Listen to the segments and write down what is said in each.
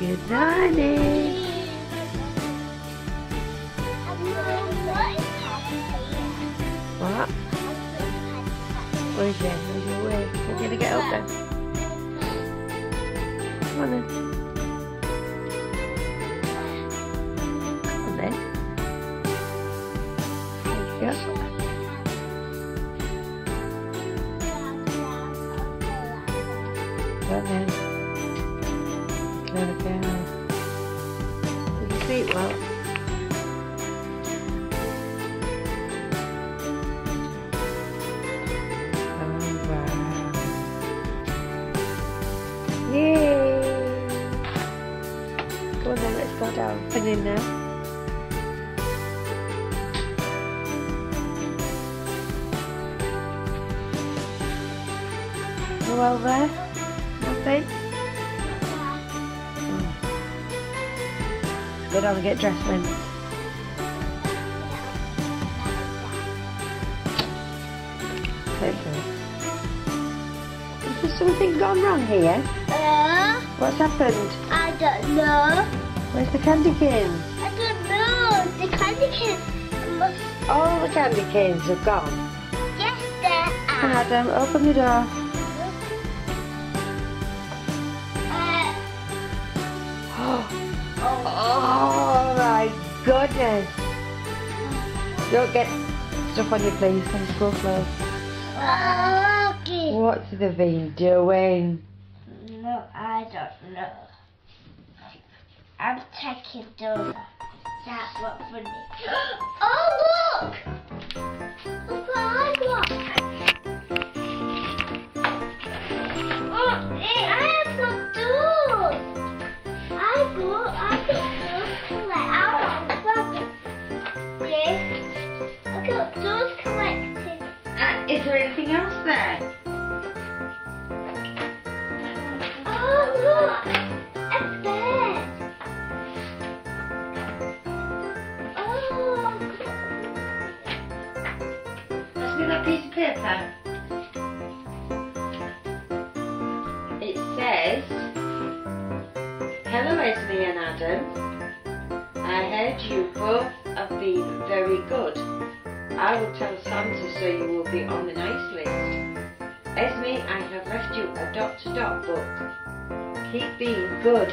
Penny. What? Where's your, where's your way? Going to get up there? Come on then. Come on then. There you go. Go then. Well. Oh, wow. Yay! Go on then, let's go down. Put in now. Go over. Nothing. Go down and get dressed then. Okay. Is there something gone wrong here? Uh, What's happened? I don't know. Where's the candy cane? I don't know. The candy cane must All the candy canes have gone. get there. Adem, open the door. Don't get stuff on your face and school clothes. okay. What's the been doing? No, I don't know. I'm taking those. That's what funny. Oh! Look Collected. Uh, is there anything else there? Oh look! Oh. Pass me that piece of paper. It says, Hello Esme and Adem. I heard you both have been very good. I will tell Santa so you will be on the nice list. Esme, I have left you a dot to dot book. Keep being good.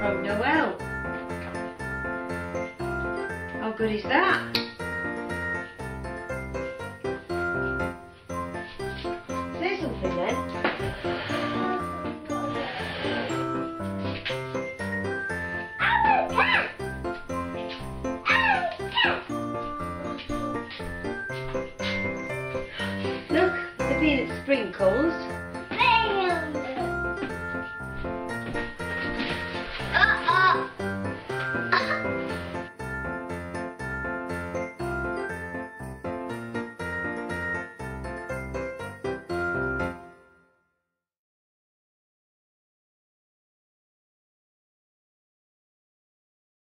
From Noel. How good is that? The sprinkles.